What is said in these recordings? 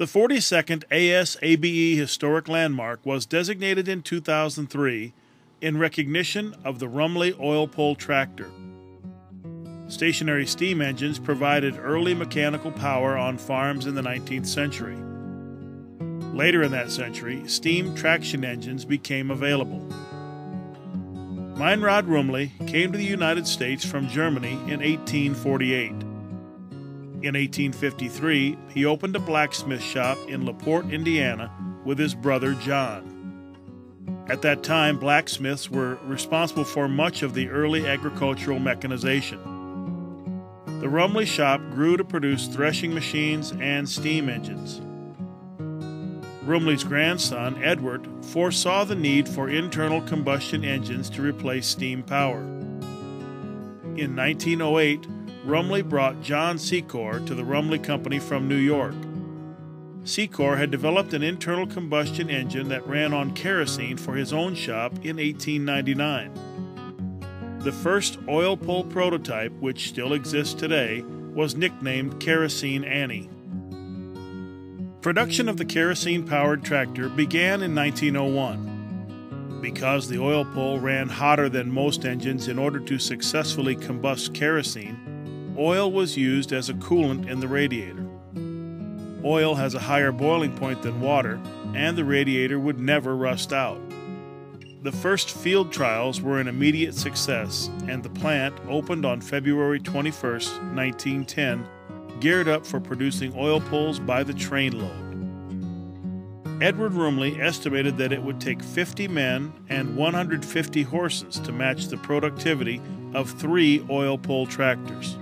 The 42nd ASABE Historic Landmark was designated in 2003 in recognition of the Rumely oil pull tractor. Stationary steam engines provided early mechanical power on farms in the 19th century. Later in that century, steam traction engines became available. Meinrad Rumely came to the United States from Germany in 1848. In 1853, he opened a blacksmith shop in LaPorte, Indiana, with his brother John. At that time, blacksmiths were responsible for much of the early agricultural mechanization. The Rumely shop grew to produce threshing machines and steam engines. Rumely's grandson, Edward, foresaw the need for internal combustion engines to replace steam power. In 1908, Rumely brought John Secor to the Rumely Company from New York. Secor had developed an internal combustion engine that ran on kerosene for his own shop in 1899. The first oil pull prototype, which still exists today, was nicknamed Kerosene Annie. Production of the kerosene powered tractor began in 1901. Because the oil pull ran hotter than most engines in order to successfully combust kerosene, oil was used as a coolant in the radiator. Oil has a higher boiling point than water, and the radiator would never rust out. The first field trials were an immediate success, and the plant opened on February 21, 1910, geared up for producing oil pulls by the trainload. Edward Rumely estimated that it would take 50 men and 150 horses to match the productivity of three oil pull tractors.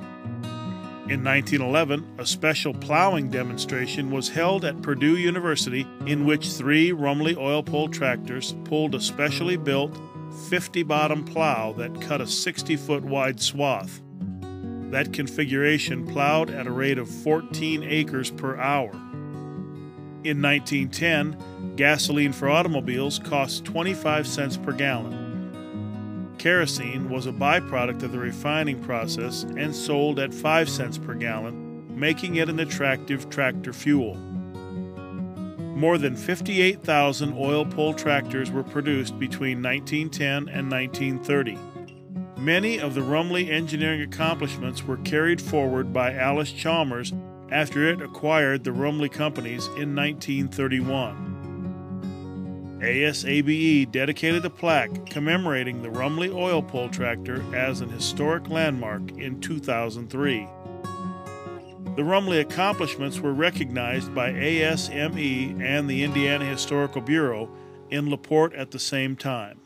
In 1911, a special plowing demonstration was held at Purdue University in which three Rumely oil pull tractors pulled a specially built 50 bottom plow that cut a 60 foot wide swath. That configuration plowed at a rate of 14 acres per hour. In 1910, gasoline for automobiles cost 25 cents per gallon. Kerosene was a byproduct of the refining process and sold at 5 cents per gallon, making it an attractive tractor fuel. More than 58,000 oil pull tractors were produced between 1910 and 1930. Many of the Rumely engineering accomplishments were carried forward by Allis-Chalmers after it acquired the Rumely companies in 1931. ASABE dedicated a plaque commemorating the Rumely oil pull tractor as an historic landmark in 2003. The Rumely accomplishments were recognized by ASME and the Indiana Historical Bureau in LaPorte at the same time.